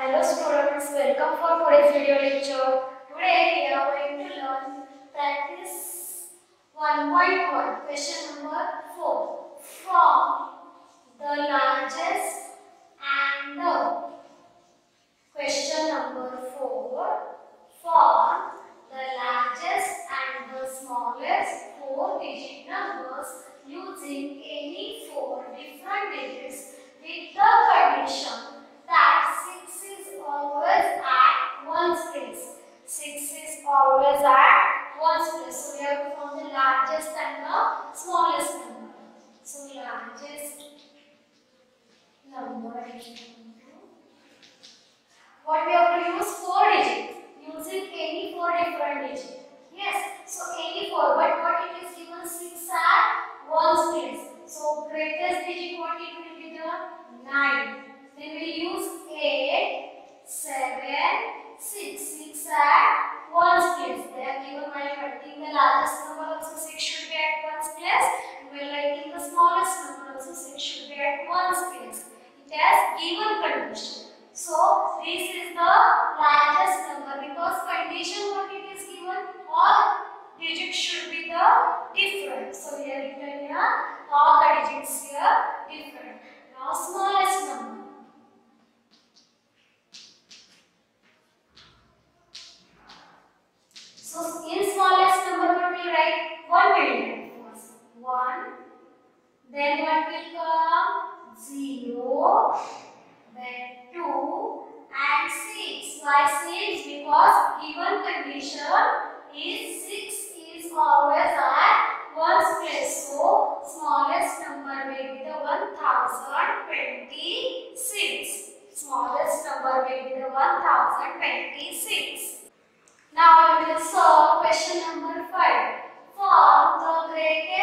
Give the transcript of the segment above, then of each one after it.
Hello students, welcome for today's video lecture. Today we are going to learn practice 1.1 question number 4 from the largest and the question number 4 from the largest and the smallest four digit numbers using any four different digits with the condition that 6 is always at one's place. 6 is always at one's place. So we have to find the largest and the smallest number. So largest number what we have to use four digits using any four different digits. Yes, so any four, but what it is given six at one's place. So greatest digit what it will be the nine. Then we use eight, seven, six. Six at one's place. They are given while writing the largest number also six should be at one's place. And while writing the smallest number also six should be at one's place. It has given condition. So this is the largest number because condition what it is given all digits should be the different. So we are written here all the digits here different. Now smallest number. So in smallest number what we write one million first. One. Then what will come? Zero then 2 and 6. Why 6? Because is 6 is always at one's place. So, smallest number will be the 1026. Smallest number will be the 1026. Now we will solve question number 5. For the greatest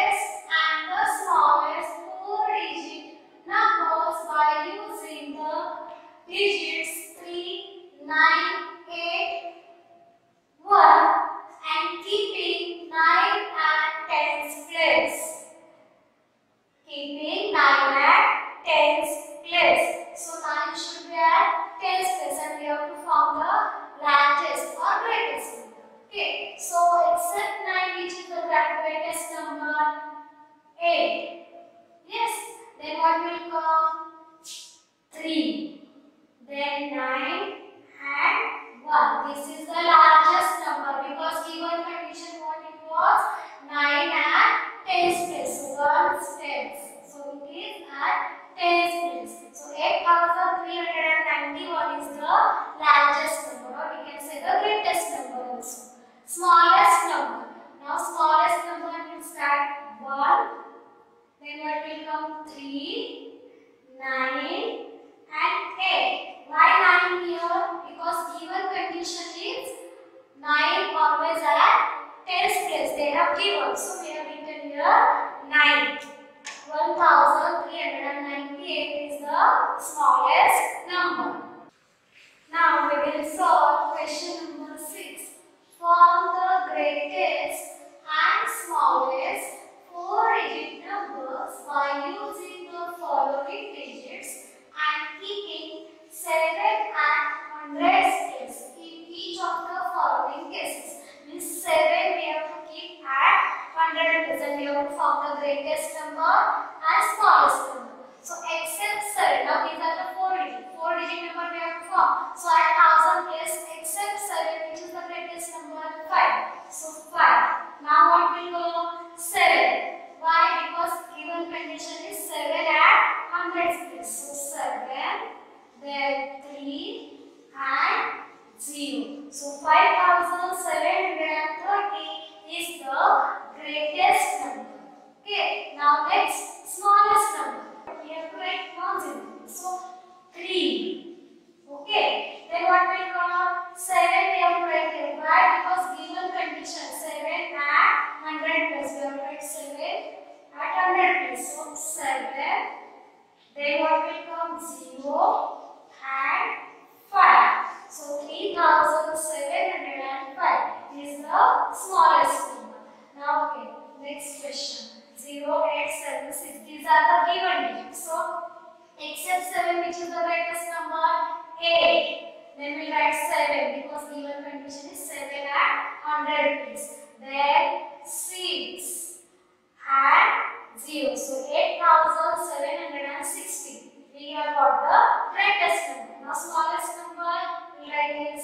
will come? 3. Then 9 and 1. This is the largest number because given condition what it was? 9 at 10's place. So 1's place. So it is at 10's place. So 8391 is the largest number or we can say the greatest number also. Smallest number. Now smallest number will start 1. Then what will come? 3, 9 and 8. Why 9 here? Because given condition is 9 always at 10's place. They have given. So we have written here 9. 1398 is the smallest number. Now we will solve question number 6. Form the greatest and smallest four digit numbers by using the following digits and keeping 7 and 100 place in each of the following cases. Means 7 we have to keep at 100 place and we have to form the greatest number and smallest number. So except 7, now these are the 4 digit, 4 digit number we have to form. So at 1000 place except 7 which is the greatest number 5. So 5. Now what will go? 7. Why? Because given condition is 7 at 100 place. So 7, then 3 and 0. So 5730 is the greatest number. Next smallest number. We have to write 1 0. So 3. Okay. Then what will come? 7 we have to write here. Why? Because given condition 7 at 100 place. We have to write 7 at 100 place. So 7. Then what will come? 0 and 5. So 3705 is the smallest number. Now okay. Next question. 0, 8, 7, 6. These are the given digits. So except 7 which is the greatest number? 8. Then we'll write 7 because the given condition is 7 at 100 place. Then 6 and 0. So 8760. We have got the greatest number. Now smallest number we write here 6.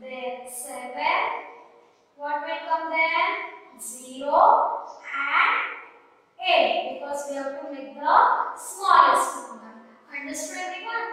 Then 7. What will come then? 0 and 8 because we have to make the smallest number. Understood everyone?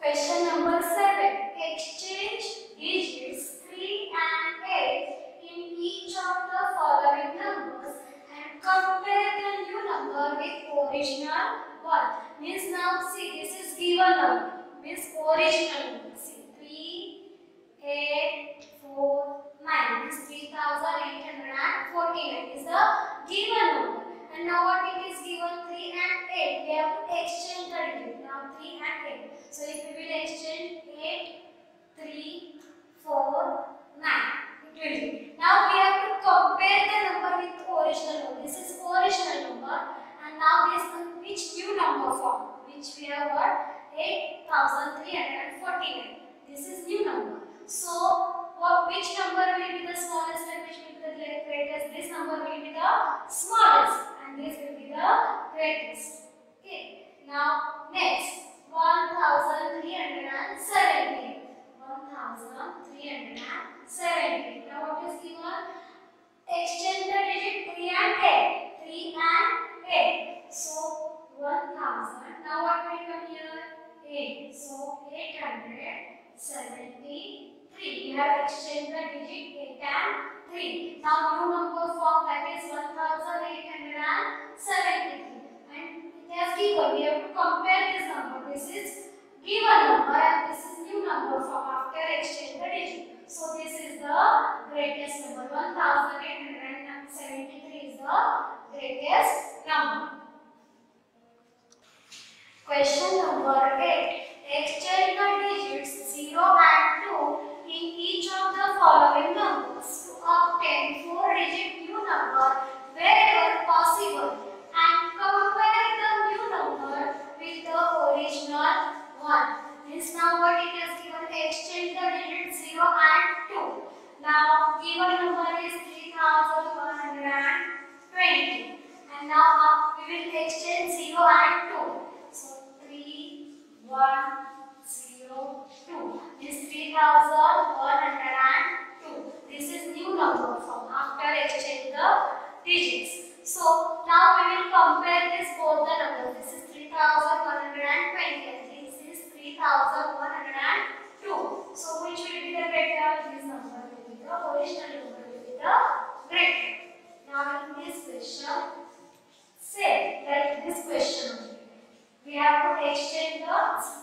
Question number 7. Exchange digits 3 and 8 in each of the following numbers and compare the new number with original one. Means now see this is given number. Means original number. See 3, 8, 4, 9. Means 3849 is the given number. And now what it is given 3 and 8. We have to exchange the digit. Now 3 and 8. So if we will exchange 8, 3, 4, 9. It will be. Now we have to compare the number with the original number. This is original number. And now this which new number form? Which we have got 8349. This is new number. So what, which number will be the smallest and which will be the greatest? This number will be the smallest and this will be the greatest. 873. We have exchanged the digit 8 and 3. Now new number form that is 1873. And it has given. We have to compare. This following numbers to obtain 4-digit new number wherever possible and compare the new number with the original one. What it has given exchange the digit 0 and 2. Now given number is 3120 and now uh, we will exchange 0 and 2. So 3, 1, 0, 2. This 3102. This is new number from after exchange the digits. So now we will compare this both the numbers. This is 3120 and this is 3102. So which will be the greater? This number will be the original number will be the greater. Now in this question, say like this question. We have to exchange the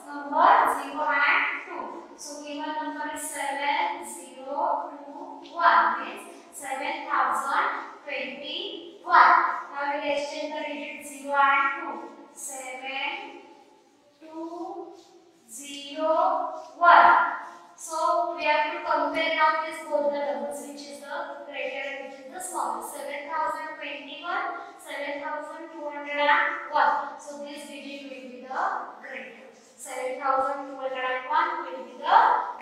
number 0 and 2. So given number is 7, 0, 2, 1 means 7021. Now we will exchange the digit 0 and 2. 7, 2, 0, 1. So we have to compare now this both the numbers which is the greater and which is the smallest. 7021, 7201. So this digit will be the greater. 7201 will be the.